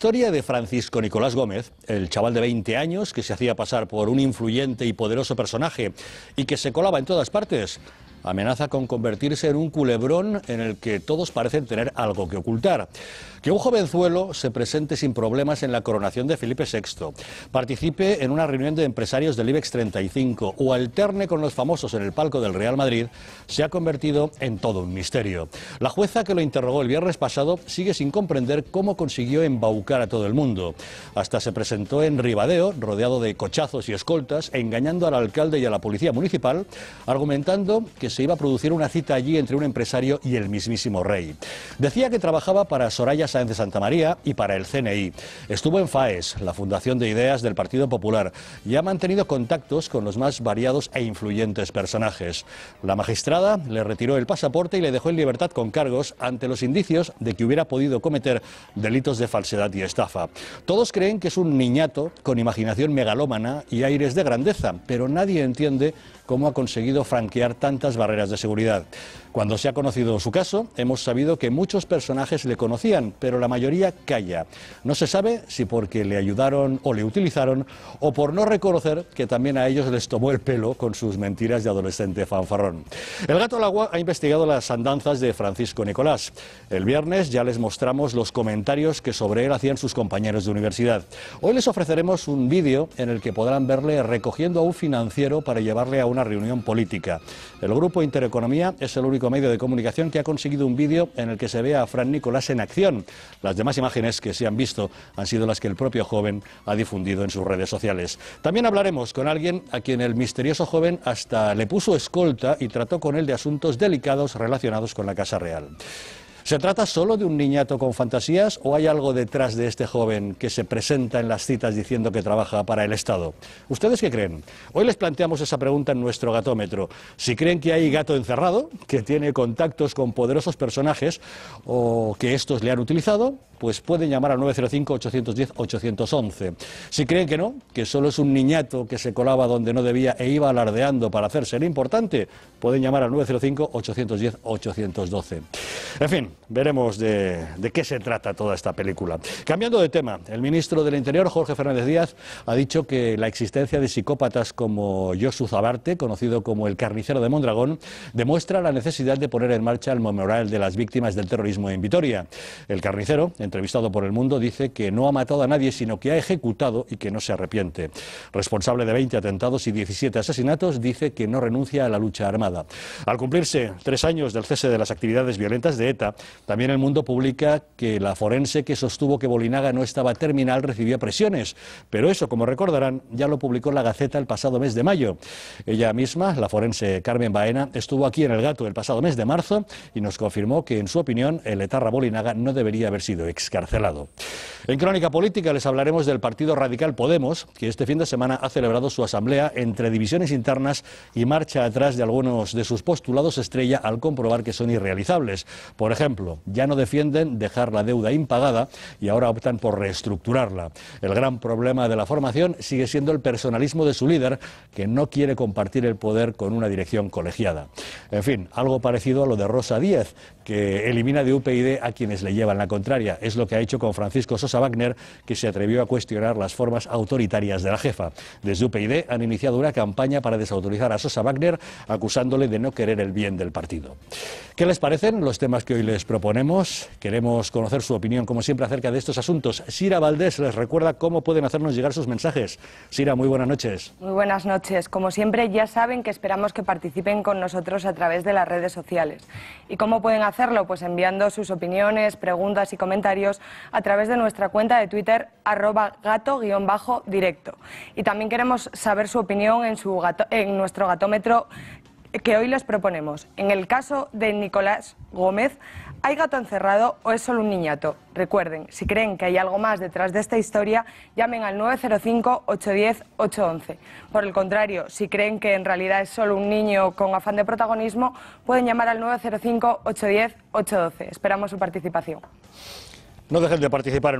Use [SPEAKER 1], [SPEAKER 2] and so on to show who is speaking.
[SPEAKER 1] historia de Francisco Nicolás Gómez, el chaval de 20 años que se hacía pasar por un influyente y poderoso personaje y que se colaba en todas partes, amenaza con convertirse en un culebrón en el que todos parecen tener algo que ocultar. Que un jovenzuelo se presente sin problemas en la coronación de Felipe VI, participe en una reunión de empresarios del IBEX 35 o alterne con los famosos en el palco del Real Madrid, se ha convertido en todo un misterio. La jueza que lo interrogó el viernes pasado sigue sin comprender cómo consiguió embaucar a todo el mundo. Hasta se presentó en Ribadeo, rodeado de cochazos y escoltas, engañando al alcalde y a la policía municipal, argumentando que se iba a producir una cita allí entre un empresario y el mismísimo rey. Decía que trabajaba para Soraya Sáenz de Santa María y para el CNI. Estuvo en FAES, la Fundación de Ideas del Partido Popular, y ha mantenido contactos con los más variados e influyentes personajes. La magistrada le retiró el pasaporte y le dejó en libertad con cargos ante los indicios de que hubiera podido cometer delitos de falsedad y estafa. Todos creen que es un niñato con imaginación megalómana y aires de grandeza, pero nadie entiende cómo ha conseguido franquear tantas barreras de seguridad. Cuando se ha conocido su caso, hemos sabido que muchos personajes le conocían, pero la mayoría calla. No se sabe si porque le ayudaron o le utilizaron o por no reconocer que también a ellos les tomó el pelo con sus mentiras de adolescente fanfarrón. El gato al agua ha investigado las andanzas de Francisco Nicolás. El viernes ya les mostramos los comentarios que sobre él hacían sus compañeros de universidad. Hoy les ofreceremos un vídeo en el que podrán verle recogiendo a un financiero para llevarle a una reunión política. El grupo Intereconomía es el único medio de comunicación que ha conseguido un vídeo en el que se ve a Fran Nicolás en acción. Las demás imágenes que se han visto han sido las que el propio joven ha difundido en sus redes sociales. También hablaremos con alguien a quien el misterioso joven hasta le puso escolta y trató con él de asuntos delicados relacionados con la Casa Real. ¿Se trata solo de un niñato con fantasías o hay algo detrás de este joven que se presenta en las citas diciendo que trabaja para el Estado? ¿Ustedes qué creen? Hoy les planteamos esa pregunta en nuestro gatómetro. Si creen que hay gato encerrado, que tiene contactos con poderosos personajes o que estos le han utilizado, pues pueden llamar al 905-810-811. Si creen que no, que solo es un niñato que se colaba donde no debía e iba alardeando para hacerse el importante, pueden llamar al 905-810-812. En fin, veremos de, qué se trata toda esta película. Cambiando de tema, el ministro del Interior, Jorge Fernández Díaz, ha dicho que la existencia de psicópatas como Josu Zabarte, conocido como el carnicero de Mondragón, demuestra la necesidad de poner en marcha el memorial de las víctimas del terrorismo en Vitoria. El carnicero, entrevistado por El Mundo, dice que no ha matado a nadie, sino que ha ejecutado y que no se arrepiente. Responsable de 20 atentados y 17 asesinatos, dice que no renuncia a la lucha armada. Al cumplirse tres años del cese de las actividades violentas de ETA, también El Mundo publica que la forense que sostuvo que Bolinaga no estaba terminal recibía presiones, pero eso, como recordarán, ya lo publicó la Gaceta el pasado mes de mayo. Ella misma, la forense Carmen Baena, estuvo aquí en El Gato el pasado mes de marzo y nos confirmó que, en su opinión, el etarra Bolinaga no debería haber sido excarcelado. En Crónica Política les hablaremos del Partido Radical Podemos, que este fin de semana ha celebrado su asamblea entre divisiones internas y marcha atrás de algunos de sus postulados estrella al comprobar que son irrealizables. Por ejemplo, ya no defienden dejar la deuda impagada y ahora optan por reestructurarla. El gran problema de la formación sigue siendo el personalismo de su líder, que no quiere compartir el poder con una dirección colegiada. En fin, algo parecido a lo de Rosa Díez, que elimina de UPyD a quienes le llevan la contraria. Lo que ha hecho con Francisco Sosa Wagner, que se atrevió a cuestionar las formas autoritarias de la jefa. Desde UPyD han iniciado una campaña para desautorizar a Sosa Wagner, acusándole de no querer el bien del partido. ¿Qué les parecen los temas que hoy les proponemos? Queremos conocer su opinión, como siempre, acerca de estos asuntos. Sira Valdés les recuerda cómo pueden hacernos llegar sus mensajes. Sira, muy buenas noches.
[SPEAKER 2] Muy buenas noches. Como siempre, ya saben que esperamos que participen con nosotros a través de las redes sociales. ¿Y cómo pueden hacerlo? Pues enviando sus opiniones, preguntas y comentarios a través de nuestra cuenta de Twitter, arroba gato-directo. Y también queremos saber su opinión en, en nuestro gatómetro que hoy les proponemos. En el caso de Nicolás Gómez, ¿hay gato encerrado o es solo un niñato? Recuerden, si creen que hay algo más detrás de esta historia, llamen al 905-810-811. Por el contrario, si creen que en realidad es solo un niño con afán de protagonismo, pueden llamar al 905-810-812. Esperamos su participación.
[SPEAKER 1] No dejen de participar en